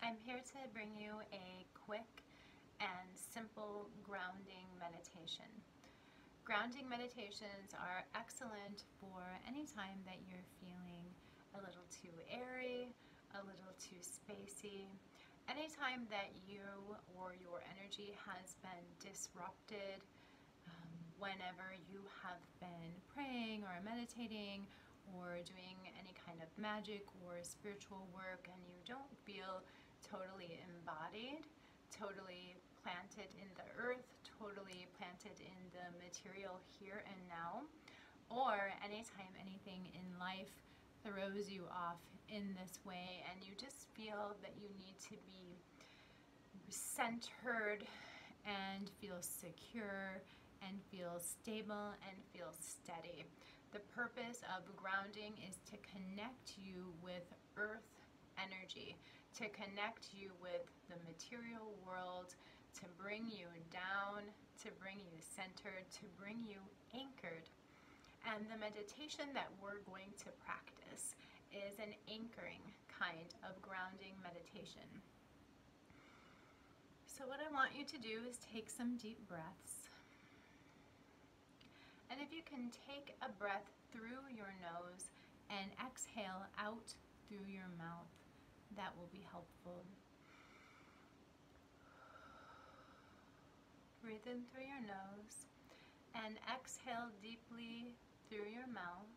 I'm here to bring you a quick and simple grounding meditation. Grounding meditations are excellent for any time that you're feeling a little too airy, a little too spacey, anytime that you or your energy has been disrupted, um, whenever you have been praying or meditating or doing any kind of magic or spiritual work and you don't feel totally embodied, totally planted in the earth, totally planted in the material here and now, or anytime anything in life throws you off in this way and you just feel that you need to be centered and feel secure and feel stable and feel steady. The purpose of grounding is to connect you with earth energy, to connect you with the material world, to bring you down, to bring you centered, to bring you anchored. And the meditation that we're going to practice is an anchoring kind of grounding meditation. So, what I want you to do is take some deep breaths. And if you can take a breath through your nose and exhale out through your mouth, that will be helpful. Breathe in through your nose and exhale deeply through your mouth.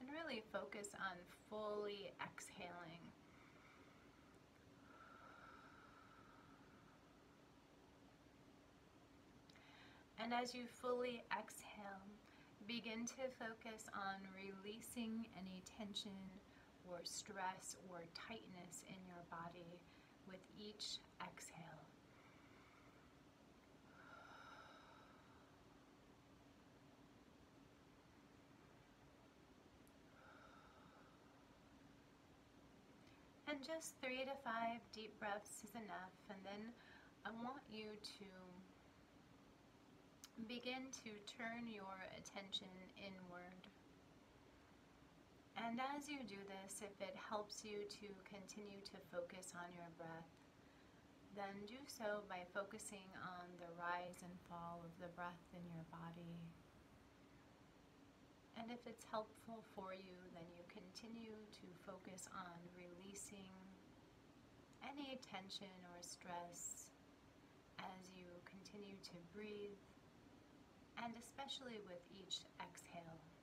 And really focus on fully exhaling And as you fully exhale, begin to focus on releasing any tension or stress or tightness in your body with each exhale. And just three to five deep breaths is enough. And then I want you to begin to turn your attention inward. And as you do this, if it helps you to continue to focus on your breath, then do so by focusing on the rise and fall of the breath in your body. And if it's helpful for you, then you continue to focus on releasing any tension or stress as you continue to breathe and especially with each exhale.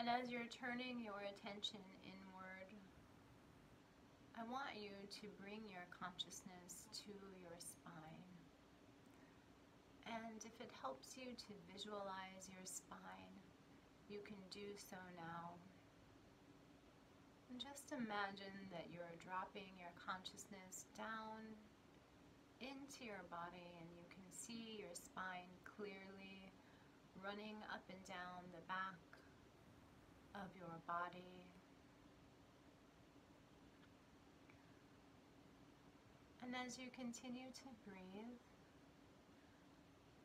And as you're turning your attention inward, I want you to bring your consciousness to your spine. And if it helps you to visualize your spine, you can do so now. And just imagine that you're dropping your consciousness down into your body and you can see your spine clearly running up and down the back of your body. And as you continue to breathe,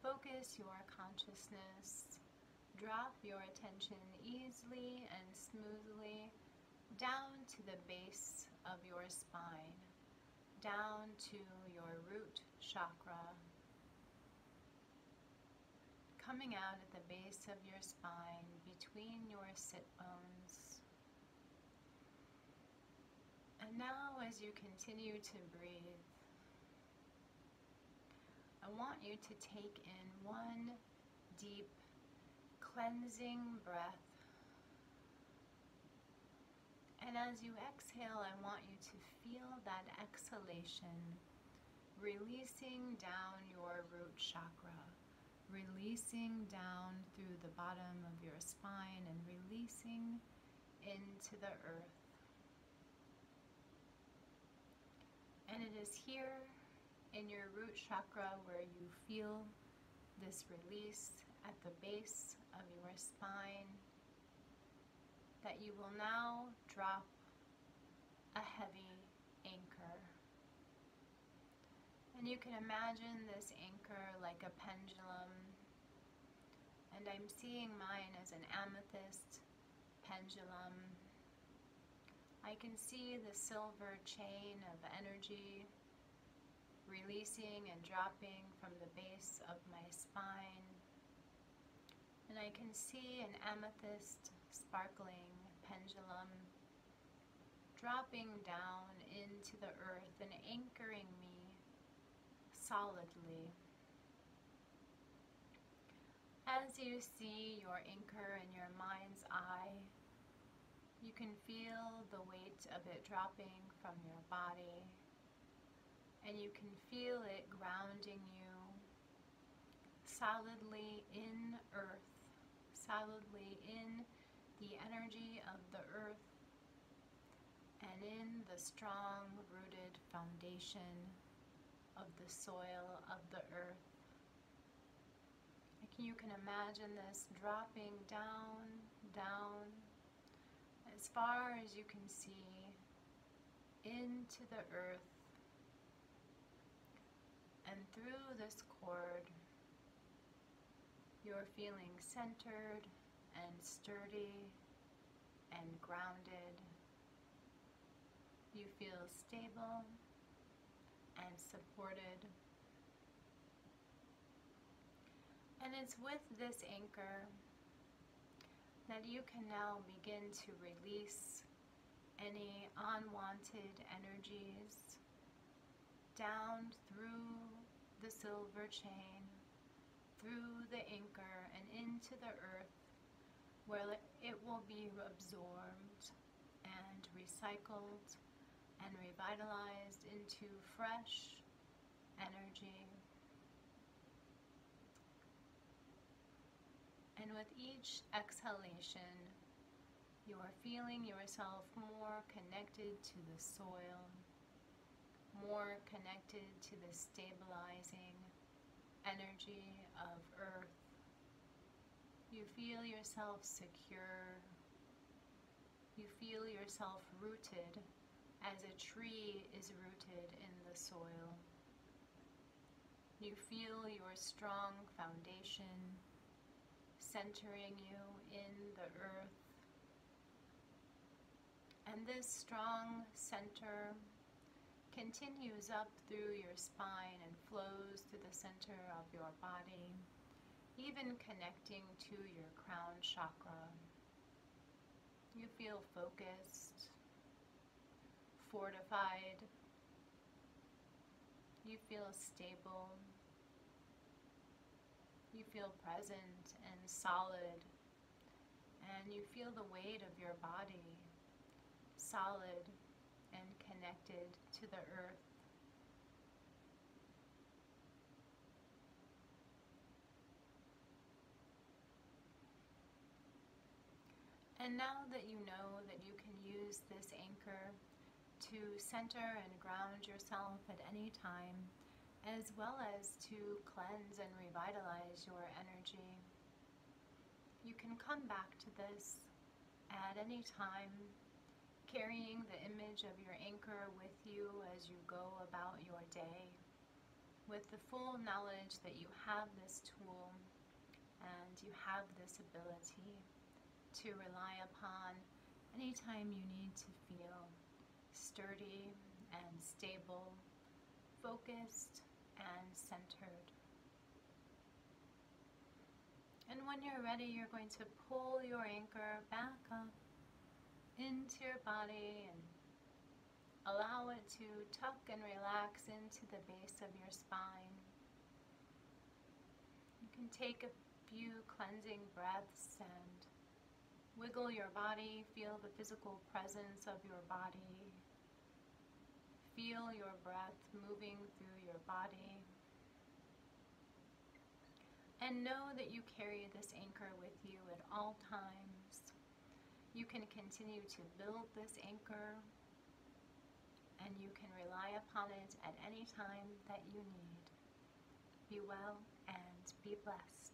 focus your consciousness, drop your attention easily and smoothly down to the base of your spine down to your root chakra, coming out at the base of your spine between your sit bones. And now, as you continue to breathe, I want you to take in one deep cleansing breath and as you exhale, I want you to feel that exhalation releasing down your root chakra, releasing down through the bottom of your spine and releasing into the earth. And it is here in your root chakra where you feel this release at the base of your spine that you will now drop a heavy anchor. And you can imagine this anchor like a pendulum. And I'm seeing mine as an amethyst pendulum. I can see the silver chain of energy releasing and dropping from the base of my spine. And I can see an amethyst sparkling pendulum dropping down into the earth and anchoring me solidly. As you see your anchor in your mind's eye, you can feel the weight of it dropping from your body, and you can feel it grounding you solidly in earth, solidly in the energy of the earth, and in the strong rooted foundation of the soil of the earth you can imagine this dropping down, down, as far as you can see into the earth and through this cord you're feeling centered and sturdy and grounded. You feel stable and supported. And it's with this anchor that you can now begin to release any unwanted energies down through the silver chain, through the anchor, and into the earth where it will be absorbed and recycled and revitalized into fresh energy And with each exhalation, you are feeling yourself more connected to the soil, more connected to the stabilizing energy of earth. You feel yourself secure. You feel yourself rooted as a tree is rooted in the soil. You feel your strong foundation centering you in the earth. And this strong center continues up through your spine and flows through the center of your body, even connecting to your crown chakra. You feel focused, fortified, you feel stable, you feel present and solid, and you feel the weight of your body solid and connected to the earth. And now that you know that you can use this anchor to center and ground yourself at any time, as well as to cleanse and revitalize your energy. You can come back to this at any time, carrying the image of your anchor with you as you go about your day, with the full knowledge that you have this tool and you have this ability to rely upon anytime you need to feel sturdy and stable, focused, and centered. And when you're ready, you're going to pull your anchor back up into your body and allow it to tuck and relax into the base of your spine. You can take a few cleansing breaths and wiggle your body, feel the physical presence of your body Feel your breath moving through your body. And know that you carry this anchor with you at all times. You can continue to build this anchor and you can rely upon it at any time that you need. Be well and be blessed.